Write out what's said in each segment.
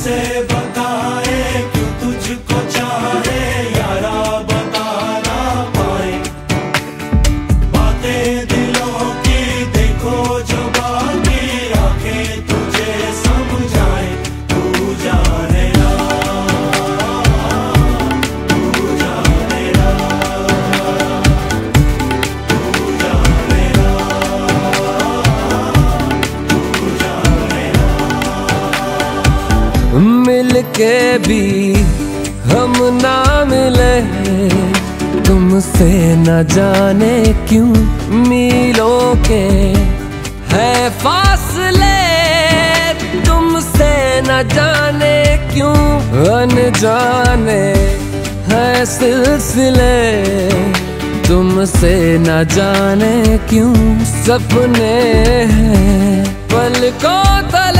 Save. मिल के भी हम ना मिले तुमसे न जाने क्यों मिलों के है फासले। तुमसे न जाने क्यों अनजाने है सिलसिले। तुमसे न जाने क्यों सपने हैं। पलकों तले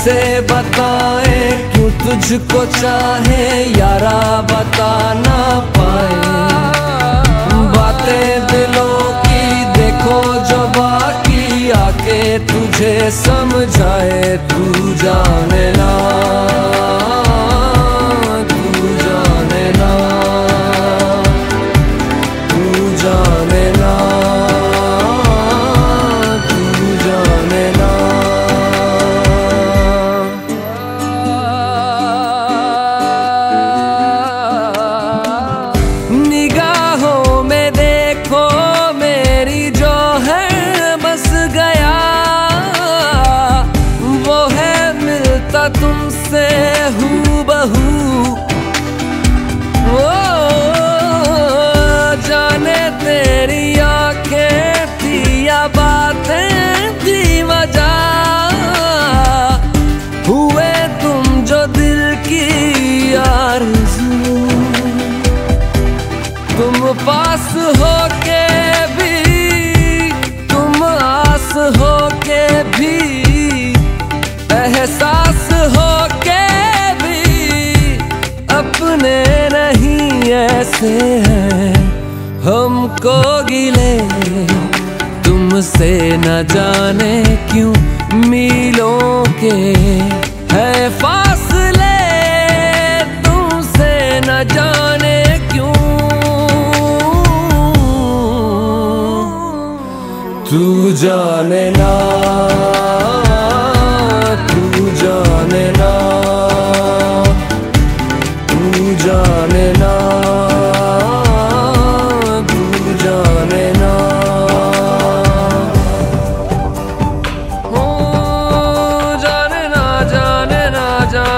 कैसे बताए, क्यों तुझको चाहे यारा बता ना पाए। बातें दिलों की देखो जो बाकी, आके तुझे समझाए, तू जाने हूँ अपने नहीं ऐसे हैं। हमको गिले। तुमसे न जाने क्यों मिलों के है फासले। तुमसे न जाने क्यों। तू जाने ना।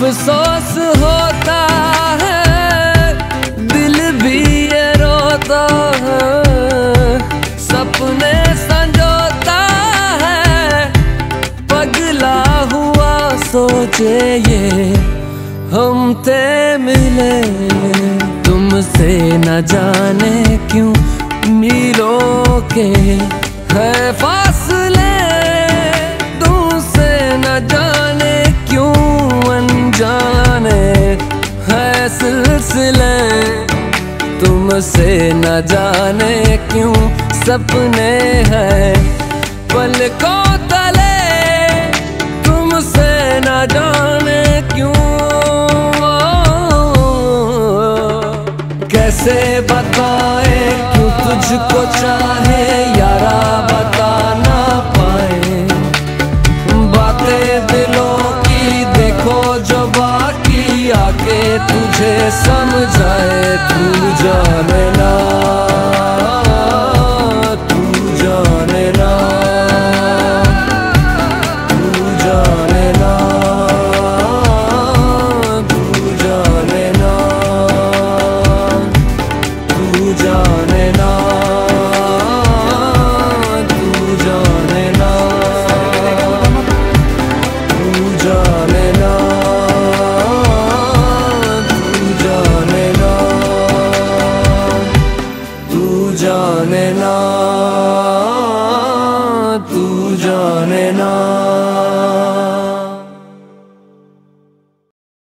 अफसोस होता है, दिल भी ये रोता है। सपने संजोता है, पगला हुआ सोचे ये, हम ते मिले। तुमसे न जाने क्यों मिलों के सिलसिले। तुमसे न जाने क्यों सपने हैं। पलकों तले, तुमसे न जाने क्यों? कैसे बताए क्यों तुझको चाहे तुझे समझाए।